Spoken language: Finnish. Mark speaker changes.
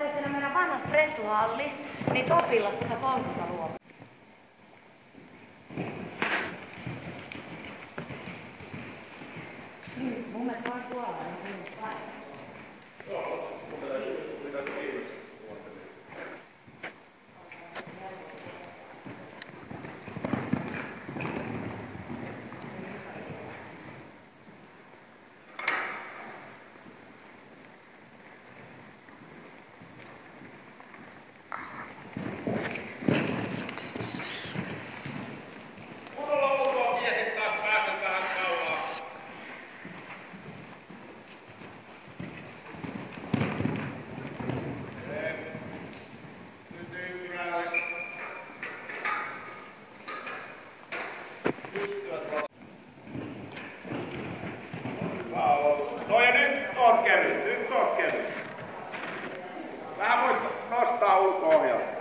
Speaker 1: ajattelin, että meidän vanhassa pressuhallis, niin Topilla 130 luokkaa. Niin, mun mielestä vaan tuolla
Speaker 2: Ja nyt on kevyt, nyt. Vähän voit nostaa ulko-ohjelmaa.